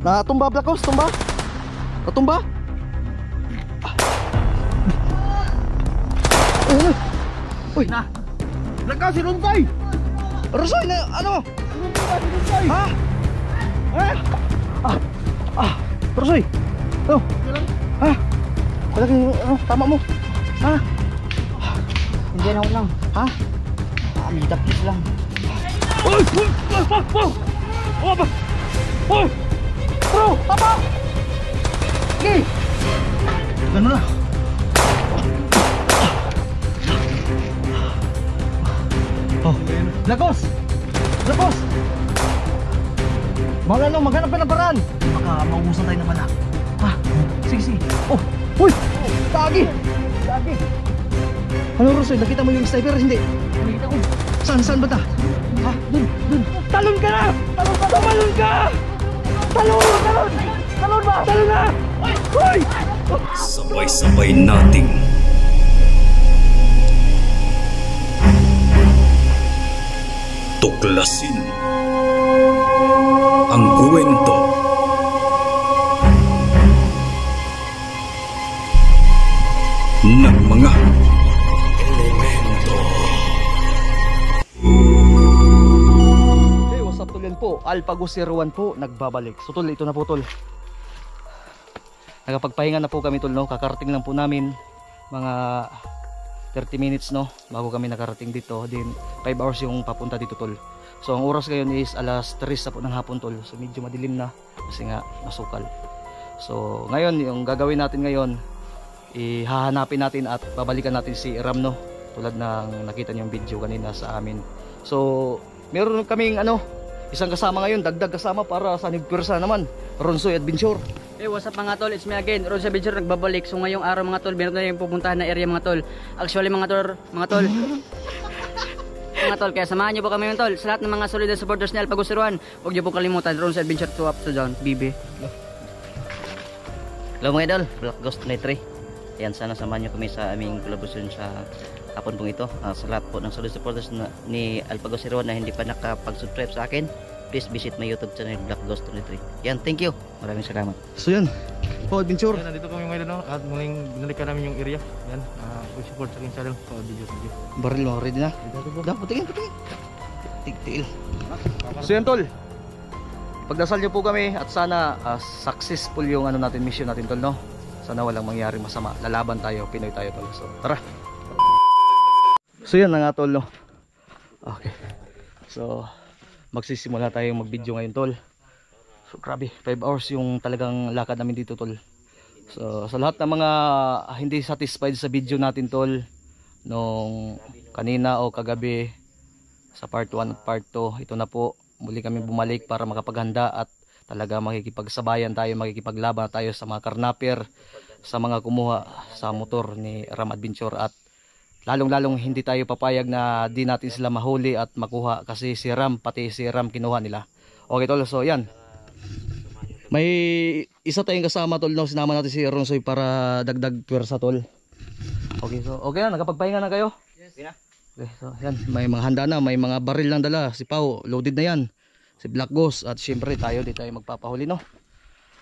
Natumba Black Ops, tumba. Natumba. Na. Uy, Na. Laka si Runtay. Rosoy na ano? Runtay, si Runtay. Ha? Eh? Ah, ah, Rosoy. Oh, ha? Palagi, ano, tama mo. Ha? Hindi na lang. Ha? Ah, may tapis lang. Uy! Uy! Uy! Uy! Uy! Uy! Uy! Bro! Tama! Sige! Ganun na. Oh, Lagos! Lagos! Mga ano, maghanap ka ng paraan. Baka maubusan tayo ng manak. Ha? Sige, sige. Oh! Uy! Tagi! Tagi! Ano, Rosoy? Nakita mo yung sniper? Hindi. Nakita ko. Saan, saan ba ta? Ha? Dun, dun. Talon ka na! Talon ka! Tumalon ka! Talon! Talon! Talon ba? Talon! Sabay-sabay nating tuklasin ang kwento tol yan po? Alpago 01 po, nagbabalik. So tol, ito na po tol. Nakapagpahinga na po kami tol, no? Kakarating lang po namin mga 30 minutes, no? Bago kami nakarating dito. Din 5 hours yung papunta dito tol. So ang oras ngayon is alas 3 sa po ng hapon tol. So medyo madilim na kasi nga masukal. So ngayon, yung gagawin natin ngayon, ihahanapin natin at babalikan natin si Ram, no? Tulad ng nakita niyo yung video kanina sa amin. So, meron kaming ano, isang kasama ngayon, dagdag kasama para sa nagpwersa naman. Ronsoy Adventure. Hey, what's up mga tol? It's me again. Ron sa Venture nagbabalik. So ngayong araw mga tol, meron tayong pupuntahan na area mga tol. Actually mga tol, mga tol. mga tol, kaya samahan niyo po kami mga tol. Sa lahat ng mga solid supporters ni Alpago Siruan, huwag niyo po kalimutan. Ron sa Adventure 2 up to down. BB. Hello mga idol, Black Ghost Night 3 Yan, sana samahan nyo kami sa aming collaboration sa hapon pong ito Ah, Sa lahat po ng solid supporters na, ni Alpago Siruan na hindi pa nakapag-subscribe sa akin Please visit my YouTube channel Black Ghost 23 Yan, thank you Maraming salamat So yan, po Adventure. Yan, nandito kami mga idol, no? At muling binalikan namin yung area. Yan. Uh, full support sa aking channel. So, video, video. Baril mo, ready na? Da, putingin, putingin. Tigtiil. So yan tol. Pagdasal niyo po kami at sana ah, successful yung ano natin mission natin tol no. Sana walang mangyari masama. Lalaban tayo, Pinoy tayo tol. So tara. So yan na nga tol no. Okay. So magsisimula tayong mag-video ngayon tol. So grabe, 5 hours yung talagang lakad namin dito tol. So sa lahat ng mga hindi satisfied sa video natin tol nung kanina o kagabi sa part 1 at part 2 ito na po muli kami bumalik para makapaghanda at talaga makikipagsabayan tayo makikipaglaban tayo sa mga karnaper sa mga kumuha sa motor ni Ram Adventure at lalong lalong hindi tayo papayag na di natin sila mahuli at makuha kasi si Ram pati si Ram kinuha nila okay tol so yan may isa tayong kasama tol no sinama natin si Ronsoy para dagdag pwersa tol okay so okay na nakapagpahinga na kayo Okay, so yan, may mga handa na, may mga baril lang dala. Si Pau, loaded na yan. Si Black Ghost at syempre tayo di tayo magpapahuli no.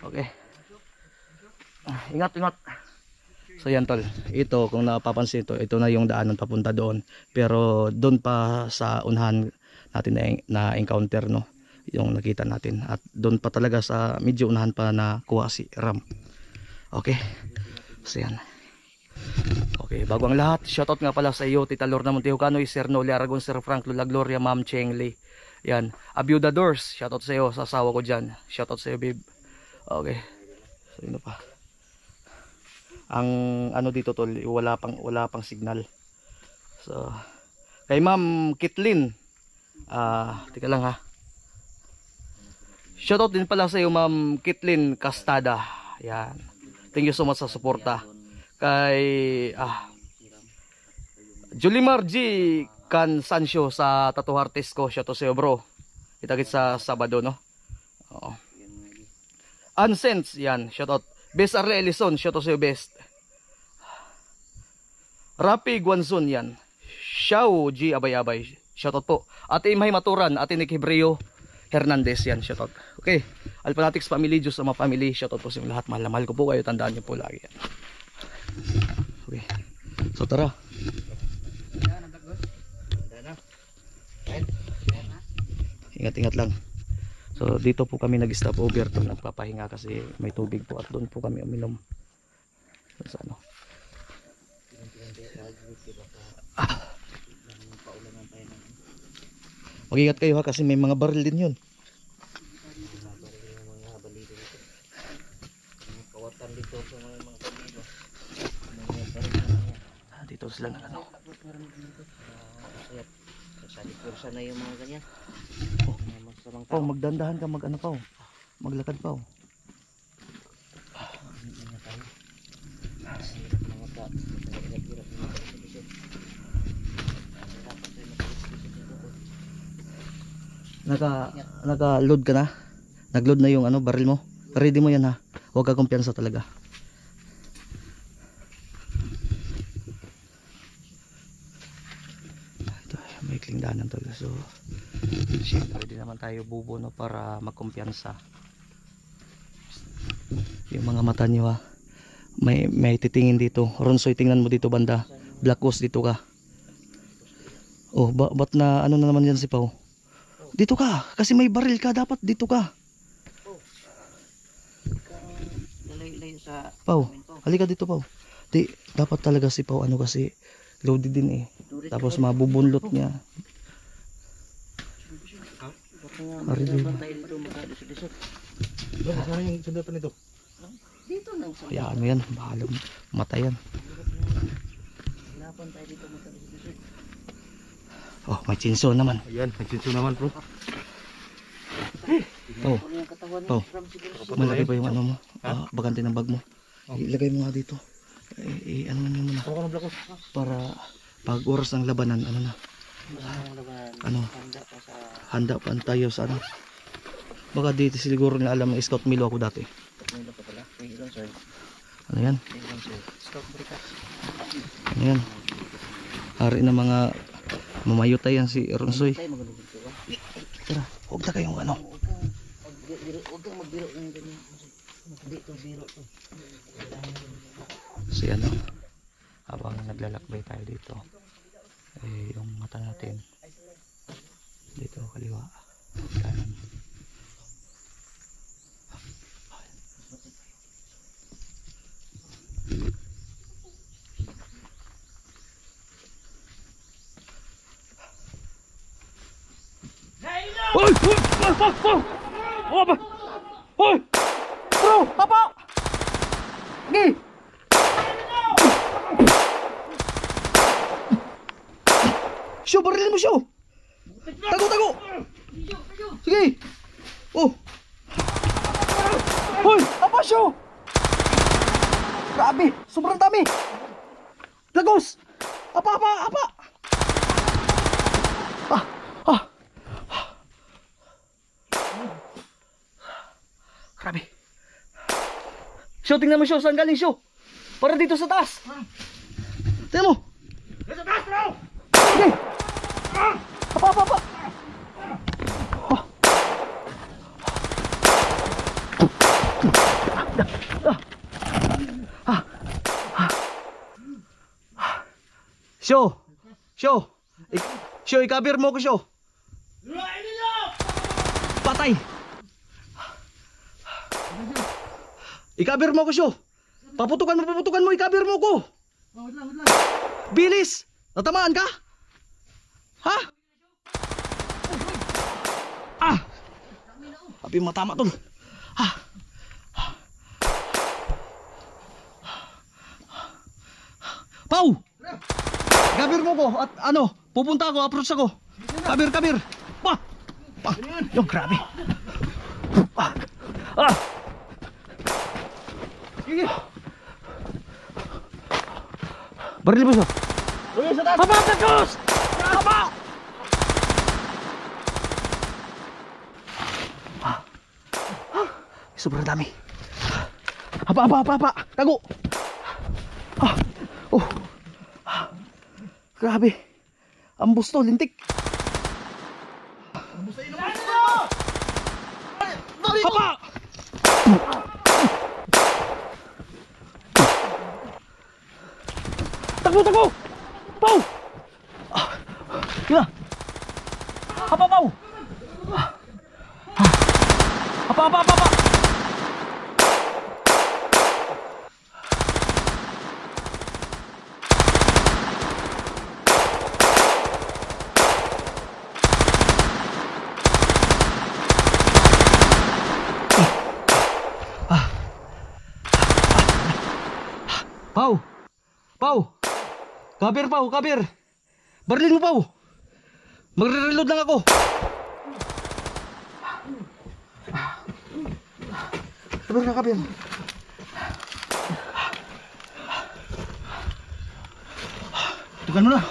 Okay. Ah, ingat, ingat. So yan tol. Ito kung napapansin ito, ito na yung daanan papunta doon. Pero doon pa sa unahan natin na, na encounter no, yung nakita natin. At doon pa talaga sa medyo unahan pa na kuha si Ram. Okay. So yan. Okay, bago ang lahat, shoutout nga pala sa iyo, Tita Lorna Montejocano, Sir Noli Aragon, Sir Frank Lula Gloria, Ma'am Cheng Lee. Yan, Abiuda Doors, shoutout sa iyo, sa asawa ko dyan. Shoutout sa iyo, babe. Okay. So, yun pa. Ang ano dito tol, wala pang wala pang signal. So, kay Ma'am Kitlin. Ah, tika lang ha. Shoutout din pala sa iyo, Ma'am Kitlin Castada. Yan. Thank you so much sa suporta kay ah Julimar G kan Sancho sa Tattoo Artist ko siya to sa'yo bro kita sa Sabado no Oo. Unsense yan shout out Best Arle Ellison shout out sa'yo best Rapi Guanzon yan Xiao G Abay Abay shout out po Ate Imay Maturan Ate Nick Hebreo Hernandez yan, shoutout. Okay, Alpanatics family, Diyos sa mga family, shoutout po sa inyo lahat. Mahal na mahal ko po kayo, tandaan niyo po lagi yan. Okay, so tara. Ingat-ingat lang. So dito po kami nag-stop over nagpapahinga kasi may tubig po at doon po kami uminom. Sa ano. Ah. Mag-ingat kayo ha kasi may mga baril din yun. Ah, dito sila na ano. Sa kursa na yung mga ganyan. Pao, magdandahan ka mag ano pao. Maglakad pao. Naka naka-load ka na? Nag-load na yung ano baril mo? Ready mo yan ha. Huwag ka kumpiyansa talaga. Ito, may kling daanan talaga. So, Siyempre, naman tayo bubo no, para magkumpiyansa. Yung mga mata niyo ha. May, may titingin dito. Ronsoy, tingnan mo dito banda. Black Ghost, dito ka. Oh, ba, ba't na ano na naman yan si Pau? Dito ka, kasi may baril ka, dapat dito ka. Lalayo-layo sa Pau, halika dito Pau. Di, dapat talaga si Pau ano kasi loaded din eh. Tapos mabubunlot niya. Mo doon makadusot-dusot. Bro, saan yung sundatan nito? Dito nang sa Hayaan mo yan, bahala mo. Matay yan. hinapan tayo dito makadusot-dusot. Oh, may chinso naman. Ayan, nagsinso naman bro. Oh, Oh. Malaki ba yung ano mo? Ah, bagante ng bag mo. Ilagay mo nga dito. Eh, eh, ano mo muna. Para pag oras ng labanan, ano na, Ano Handa pa pa tayo sa ano. Baka dito siguro na alam ng scout milo ako dati. Pa. May. Ano yan? May. Ano yan? Hari ng mga mamayutay yan si Ronsoy. Tara, huwag na kayong ano. Huwag kang magbiro. Ng ganyan. To. Si ano, habang naglalakbay tayo dito, eh, yung mata natin, dito kaliwa, kanan. Hoy! Hoy! Hoy! Hoy! Hoy! Hoy! Bro! Papa! Okay! Show, barilin mo, show! Tago, tago! Sige! Oh! Hoy! Apa, show! Grabe! Sobrang dami! Lagos! Apa, apa, apa! Ah! Ah! Grabe! Show, tingnan mo, show! Saan galing, show? Para dito sa taas! Tingnan mo! Sige! Apa, apa, apa! Show! Show! Ik show, ikabir mo ko, show! Patay! Ikabir mo ko, show! Paputukan mo, paputukan mo, ikabir mo ko! Bilis! Natamaan ka? Ha? Ah! Happy matama tol. Ha? Pau! Kabir mo ko at ano, pupunta ako, approach ako. Kabir, kabir. Pa! Pa! Yung grabe. Ah! Ah! Sige. Baril mo siya. Haba, Tagos! Haba! Ah. Ah. Sobrang dami. Haba, haba, haba, haba. Tago. Ah. Oh. Ah. Grabe. Ang busto, lintik. Ang busto, Hapa! Takbo, takbo! Pau! Ah, Yun na! Hapa, pau! Ah. Hapa, hapa, hapa, hapa! Pau! Pau! Kabir, Pau! Kabir! Barlin mo, Pau! Magre-reload lang ako! Kabir na, kabir! Tukan mo na!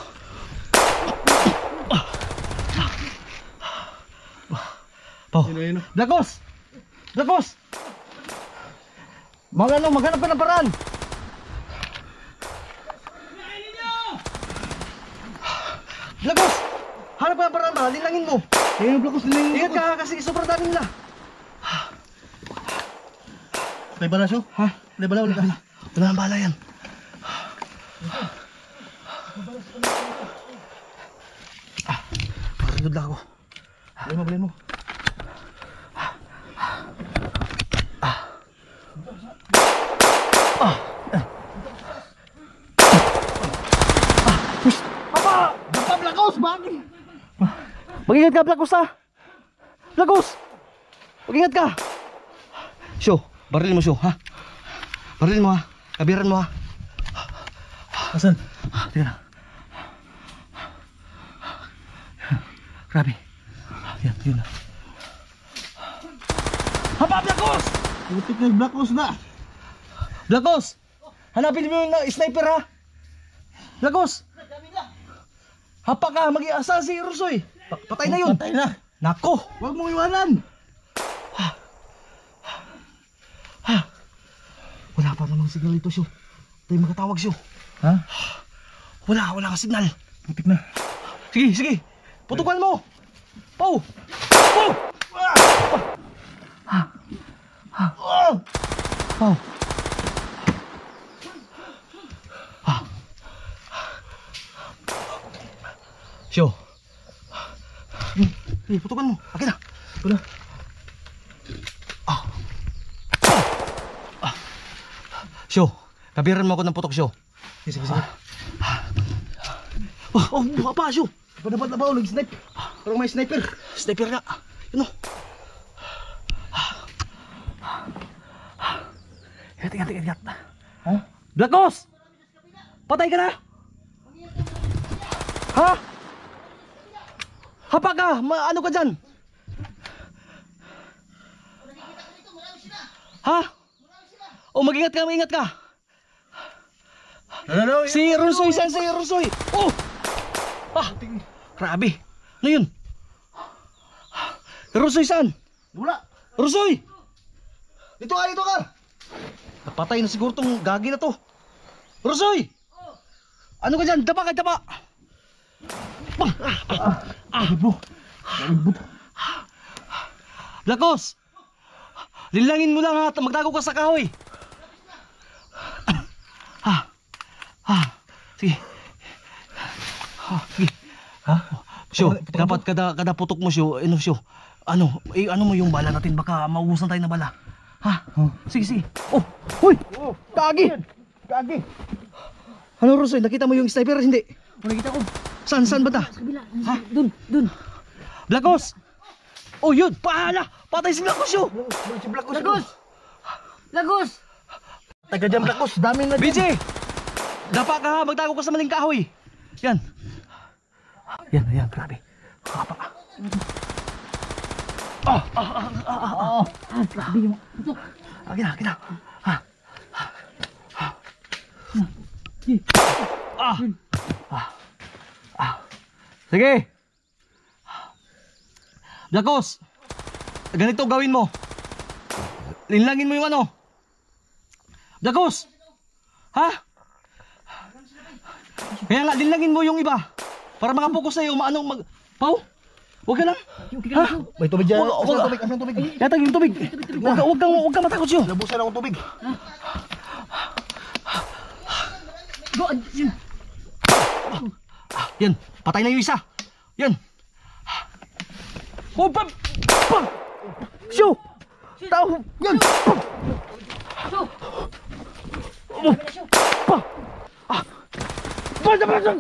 Pau! Blacos! Blacos! Mag ano, maghanap ka ng paraan! Lagos! Hanap ka? Linangin mo! Ayun, Blacos, nilingin Ingat ka kasi sobrang dami nila! May bala siya? Ha? May bala ulit. Wala nang bala yan. Ah, Marilod lang ako. Ayun mo, bilhin mo. Apa! Basta Lagos! Bakit? Mag-ingat ka, Lagos ha! Lagos! Mag-ingat ka! Syo, baril mo Syo, ha? Baril mo ha? Kabiran mo ha? Asan? Ah, Tingnan na. Grabe. Yan, yun na. Haba, Blacos! Butik na yung Blacos na. Blacos! Hanapin mo yung na- sniper ha! Blacos! Hapa ka, mag-iasa si Rusoy. Pa- Patay na yun. Patay na. Nako! Huwag mong iwanan. Wala pa namang signal ito, Syo. Tayo makatawag, Syo. Ha? Wala, wala ka signal. Butik na. Sige, sige. Putukan mo. Pau! Pau! Ha? Ha? Pau! Eh, putukan mo. Akin na. Wala. Syo, kabiran mo ako ng putok, Syo. Sige, sige, sige. Oh, oh, buka pa, Syo. Dapat na ba? Nag-snipe. Parang may sniper. Sniper nga. Yun o. Ingat, ingat, ingat. Ha? Blacos! Patay ka na! Ha? Hapa ka! Ma ano ka dyan? Ha? O mag-ingat ka, mag-ingat ka. Si Ronsoy, saan si Ronsoy? Oh! Ah! Grabe. Ano yun? Ronsoy saan? Wala. Ronsoy! Dito ka, dito ka. Napatay na siguro tong gagi na to. Rosoy! Ano ka dyan? Dapa ka, dapa! Bah! Ah! Ah! Lakos! Lilangin mo lang ha, magtago ka sa kahoy. Ha? Ha? Sige. Ha? Sige. Ha? Syo, dapat kada kada putok mo syo, ano syo? Ano, eh, ano mo yung bala natin baka mauusan tayo na bala. Ha? Sige, sige. Oh, huy! Gagi! Gagi. Ano Rosoy, nakita mo yung sniper? Hindi. Nakita ko. Saan, saan ba ta? Ha? Dun, dun. Blacos! Oh, yun! Pahala! Patay si Blacos yun! Si Blacos. Lagos! Lagos! Taga dyan, Blacos. Dami na dyan. BJ! Dapa ka ha! Magtago ka sa maling kahoy! Yan. Yan, yan. Grabe. Kapa. Ah! Ah! Ah! Ah! Ah! Ah! Grabe yung... Akin na, akin na. Ha? Ah! Ah! Ah! Sige! Blacos! Ganito gawin mo. Linlangin mo yung ano. Blacos! Ha? Kaya nga, linlangin mo yung iba. Para makapokus sa'yo, maano mag... Pau? Huwag ka lang. Ha? May tubig dyan. Wag- Asan wag- tubig? Asan tubig? Yatag yung tubig. Huwag ka, huwag kang, huwag kang matakot siyo. Nabusan akong tubig. Yan, patay na yung isa. Yan. Oh, pa, pa. Siyo. Tao. Yan. Oh, pa. Ah. Pa, pa, pa.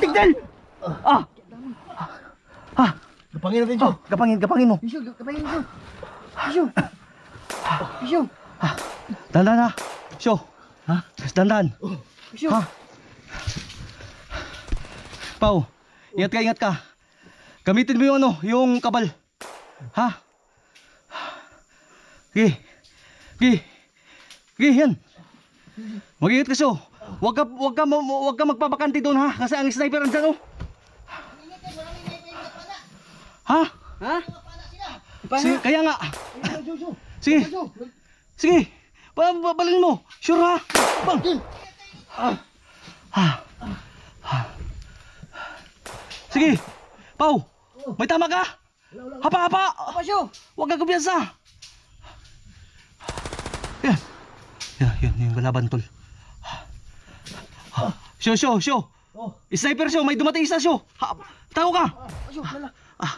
Tignan. Ah. Ah. Napangin natin siya. Oh, kapangin, kapangin mo. Isyo, kapay mo. Isyo. Isyo. Dandan ha. Siyo. Ha? Dandan. Ha? Pau, ingat ka, ingat ka. Gamitin mo yung ano, yung kabal. Ha? Sige. Sige. Sige, yan. Mag-ingat ka siyo. Huwag ka, huwag ka, huwag ka magpapakante doon ha. Kasi ang sniper andyan oh. Ha? Ha? Sige, kaya nga. Sige. Sige. Pa- balin mo. Sure ha? Bang. Ah. Ah. Sige. Pau. May tama ka? Hapa, hapa. Apa siyo? Huwag ka kumpiyansa. Yan. Yan, yan, yung kalaban tol. Show, show, show. Sniper show, may dumating isa show. Ha, ka. Ah.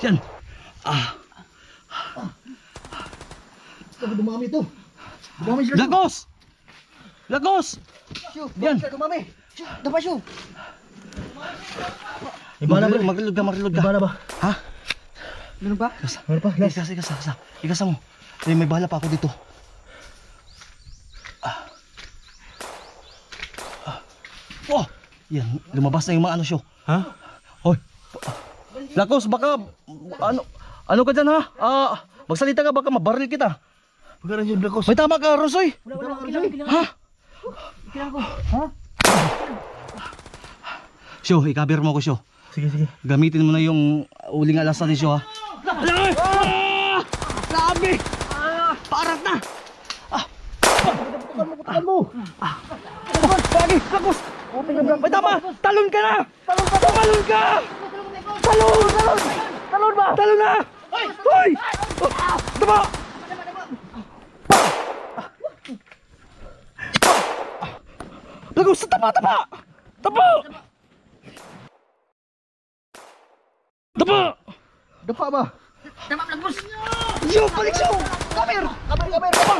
Yan. Ah. Dumami ito. Dumami sila. Lagos! Lagos! Siyo. Yan. Siyo, dumami. Siyo, dapa siyo. Iba na ba? Magrilog ka, magrilog ka. Iba na ba? Ha? Meron ba? Meron pa? Last. Ikasa, ikasa, ikasa. Ikasa mo. Eh, may bahala pa ako dito. Ah. Ah. Oh! Yan, lumabas na yung mga ano show. Ha? Hoy. Lakos, baka ano ano ka dyan ha? Ah, magsalita ka baka mabaril kita. Pagkaran dyan, Blacos. May tama ka, Rosoy. Wala, wala. Kailangan. Ha? Kailangan ko. Ha? Syo, ikaber mo ko, Syo. Sige, sige. Gamitin mo na yung uling alas natin, Syo, ha? Ah! Sabi! Parat na! Pagkaran mo! Lagi, lakos! May tama! Talon ka na! Talon ka! Talon ka! Talon! Talon! Talon ba? Talon na! Hoy! Tama! Lagos sa! Tama! Tama! Tama! Dapa ba? Tama, Lagos. Yo, balik siyo! Kamer! Kamer, kamer! Tama!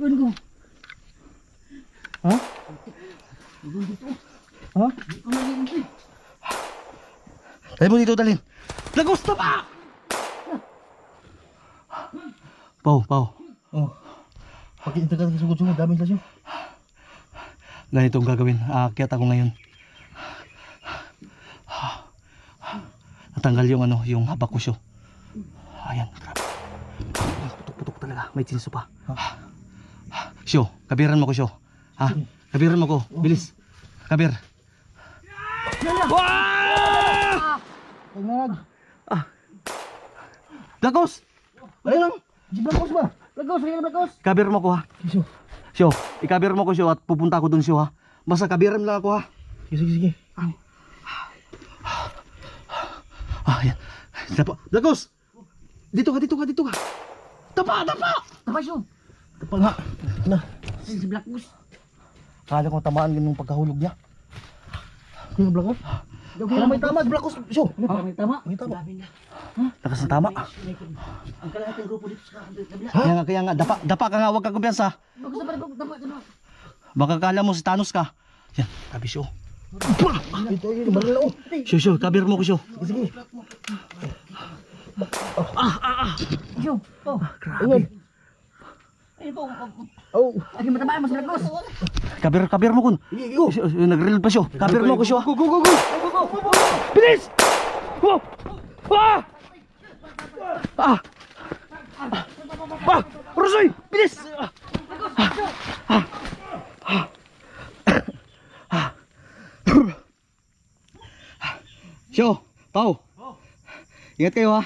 Iwan ko. Ha? Ha? Dali mo dito, dalhin. Lagos na ba? Pau, Pau. Oh. Pag-iinta ka sa sugod-sugod, dami sila siya. Ganito ang gagawin. Aakyat ako ngayon. Natanggal yung ano, yung habak ko siyo. Ayan, grabe. Putok-putok talaga. May tinso pa. Siyo, kabiran mo ko siyo. Ha? Kabiran mo ko. Bilis. Kabir. Wah! Pagmarag. Lagos! Ano lang? Si Blacos ba? Lagos, sige, Lagos. Kabir mo ko ha. Sige, Siyo, ikabir mo ko siyo at pupunta ako dun siyo ha. Basta kabiran lang ako ha. sige, sige. Ah, yan. Dapa. Lagos! Dito ka, dito ka, dito ka. Tapa, tapa! Tapa siyo. Dapa nga. Na. Si Lagos. Kala ko tamaan yung pagkahulog niya. Kaya Blacos? Kaya may tama, Blacos. Siyo. Ah, may tama. May tama. Lakas ng tama. Ang kalahating grupo dito sa kabila. Kaya nga, kaya nga. Dapa, dapa ka nga, huwag ka kumpiyansa. Baka kala mo si Thanos ka. Yan, siyo. Ito yun, marila oh. Siyo, siyo, kabir mo ko siyo. Sige, sige. Siyo. Oh, Ayun. ayun po. Oh. Lagi matamaan mo si Lagos. Kabir, kabir mo kun. Siyo, siyo, Nag-reload pa siyo. Kabir mo ko siyo. Go, go, go, go. Bilis! Oh! Ah! Ah! Ah! Rosoy! Bilis! Ah! Ah! Ah! Ah! Siyo, Pau. Ingat kayo ha.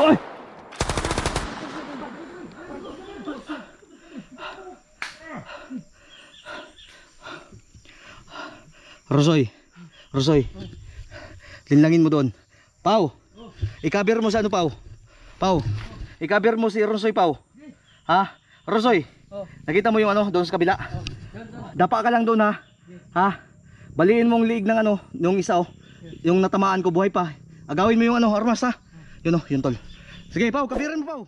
Oy! Rosoy. Rosoy. Linlangin mo doon. Pau. I-cover mo sa ano, Pau? Pau. I-cover mo si Rosoy, Pau. Ha? Rosoy. Nakita mo yung ano doon sa kabila? Dapa ka lang doon ha. Ha? Baliin mong liig ng ano, yung isa oh. Yung natamaan ko buhay pa. Agawin mo yung ano, armas ha. Yun oh, yun tol. Sige, Pau, kabirin mo, Pau.